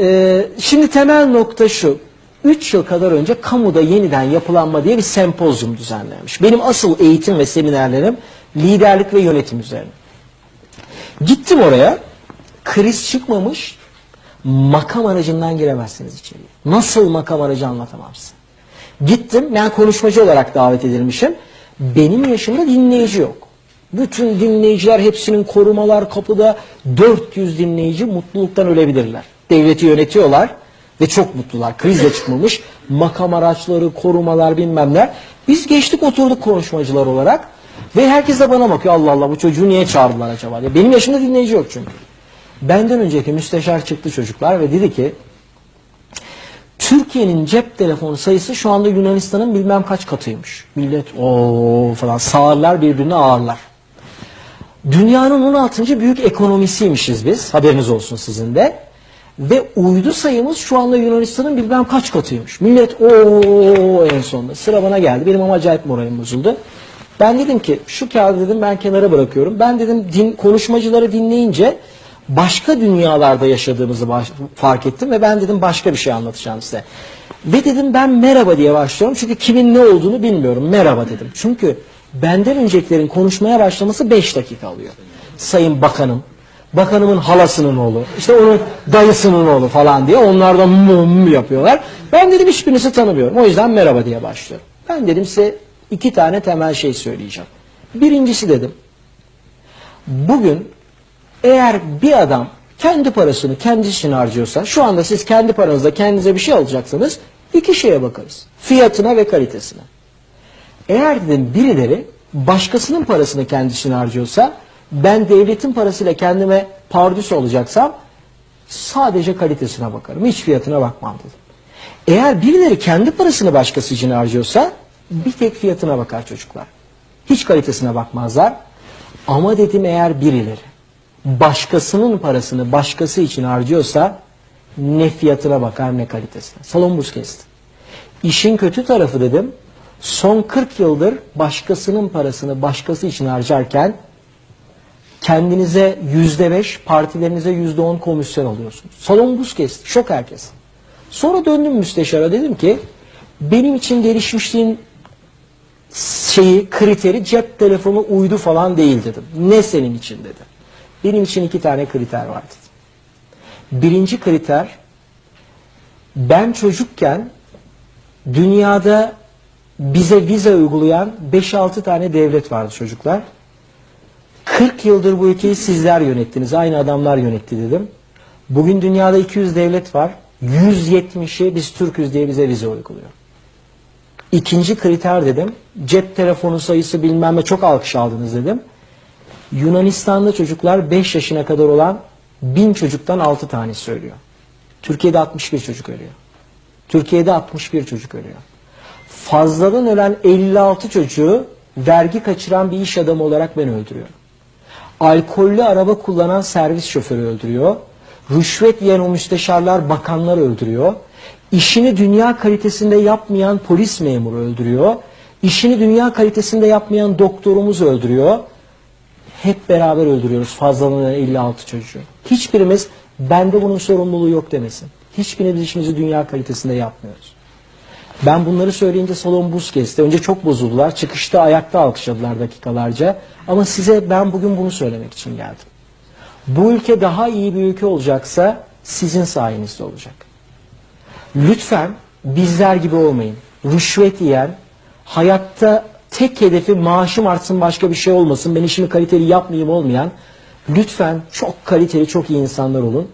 Ee, şimdi temel nokta şu. 3 yıl kadar önce kamuda yeniden yapılanma diye bir sempozyum düzenlenmiş. Benim asıl eğitim ve seminerlerim liderlik ve yönetim üzerine. Gittim oraya. Kriz çıkmamış. Makam aracından giremezsiniz içeriye. Nasıl makam aracı anlatamam size. Gittim. Ben konuşmacı olarak davet edilmişim. Benim yaşımda dinleyici yok. Bütün dinleyiciler hepsinin korumalar kapıda 400 dinleyici mutluluktan ölebilirler. Devleti yönetiyorlar ve çok mutlular. Krizle çıkmamış. Makam araçları, korumalar bilmem ne. Biz geçtik oturduk konuşmacılar olarak ve herkes de bana bakıyor. Allah Allah bu çocuğu niye çağırdılar acaba diye. Benim yaşımda dinleyici yok çünkü. Benden önceki müsteşar çıktı çocuklar ve dedi ki Türkiye'nin cep telefonu sayısı şu anda Yunanistan'ın bilmem kaç katıymış. Millet o falan sağırlar birbirini ağırlar. Dünyanın 16. büyük ekonomisiymişiz biz. Haberiniz olsun sizin de. Ve uydu sayımız şu anda Yunanistan'ın bilmem kaç katıymış. Millet o en sonunda. Sıra bana geldi. Benim ama acayip moralim bozuldu. Ben dedim ki şu kağıdı dedim ben kenara bırakıyorum. Ben dedim din, konuşmacıları dinleyince başka dünyalarda yaşadığımızı baş- fark ettim ve ben dedim başka bir şey anlatacağım size. Ve dedim ben merhaba diye başlıyorum çünkü kimin ne olduğunu bilmiyorum. Merhaba dedim. Çünkü benden öncekilerin konuşmaya başlaması 5 dakika alıyor. Sayın Bakanım, bakanımın halasının oğlu, işte onun dayısının oğlu falan diye onlar da mum yapıyorlar. Ben dedim hiçbirinizi tanımıyorum. O yüzden merhaba diye başlıyorum. Ben dedim size iki tane temel şey söyleyeceğim. Birincisi dedim, bugün eğer bir adam kendi parasını kendisi için harcıyorsa, şu anda siz kendi paranızla kendinize bir şey alacaksınız, iki şeye bakarız. Fiyatına ve kalitesine. Eğer dedim birileri başkasının parasını kendisine harcıyorsa, ben devletin parasıyla kendime pardüs olacaksam, sadece kalitesine bakarım. Hiç fiyatına bakmam dedim. Eğer birileri kendi parasını başkası için harcıyorsa, bir tek fiyatına bakar çocuklar. Hiç kalitesine bakmazlar. Ama dedim eğer birileri başkasının parasını başkası için harcıyorsa ne fiyatına bakar ne kalitesine. Salon buz kesti. İşin kötü tarafı dedim son 40 yıldır başkasının parasını başkası için harcarken kendinize yüzde beş, partilerinize yüzde on komisyon alıyorsunuz. Salon buz kesti. Şok herkes. Sonra döndüm müsteşara dedim ki benim için gelişmişliğin şeyi, kriteri cep telefonu uydu falan değil dedim. Ne senin için dedi. Benim için iki tane kriter var dedim. Birinci kriter ben çocukken dünyada bize vize uygulayan 5-6 tane devlet vardı çocuklar. 40 yıldır bu ülkeyi sizler yönettiniz. Aynı adamlar yönetti dedim. Bugün dünyada 200 devlet var. 170'i biz Türk'üz diye bize vize uyguluyor. İkinci kriter dedim. Cep telefonu sayısı bilmem ne çok alkış aldınız dedim. Yunanistan'da çocuklar 5 yaşına kadar olan 1000 çocuktan 6 tane söylüyor. Türkiye'de 61 çocuk ölüyor. Türkiye'de 61 çocuk ölüyor. Fazladan ölen 56 çocuğu vergi kaçıran bir iş adamı olarak ben öldürüyorum. Alkollü araba kullanan servis şoförü öldürüyor. Rüşvet yiyen o müsteşarlar bakanlar öldürüyor. İşini dünya kalitesinde yapmayan polis memuru öldürüyor. İşini dünya kalitesinde yapmayan doktorumuz öldürüyor. Hep beraber öldürüyoruz fazladan 56 çocuğu. Hiçbirimiz bende bunun sorumluluğu yok demesin. Hiçbirimiz işimizi dünya kalitesinde yapmıyoruz. Ben bunları söyleyince salon buz kesti. Önce çok bozuldular. Çıkışta ayakta alkışladılar dakikalarca. Ama size ben bugün bunu söylemek için geldim. Bu ülke daha iyi bir ülke olacaksa sizin sayenizde olacak. Lütfen bizler gibi olmayın. Rüşvet yiyen, hayatta tek hedefi maaşım artsın başka bir şey olmasın, ben işimi kaliteli yapmayayım olmayan, lütfen çok kaliteli, çok iyi insanlar olun.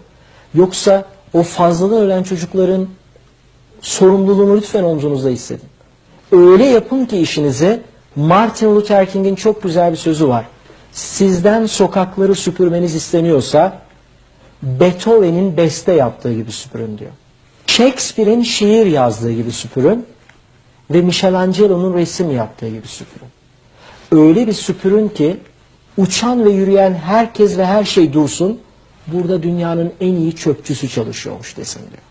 Yoksa o fazladan ölen çocukların sorumluluğunu lütfen omzunuzda hissedin. Öyle yapın ki işinizi, Martin Luther King'in çok güzel bir sözü var. Sizden sokakları süpürmeniz isteniyorsa, Beethoven'in beste yaptığı gibi süpürün diyor. Shakespeare'in şiir yazdığı gibi süpürün ve Michelangelo'nun resim yaptığı gibi süpürün. Öyle bir süpürün ki uçan ve yürüyen herkes ve her şey dursun. Burada dünyanın en iyi çöpçüsü çalışıyormuş desin diyor.